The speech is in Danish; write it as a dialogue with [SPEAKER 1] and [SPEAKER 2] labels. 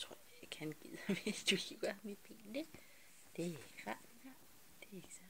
[SPEAKER 1] tror jeg ikke, han gider, hvis du hiver mit ben lidt. Det er ikke rart. Det er ikke så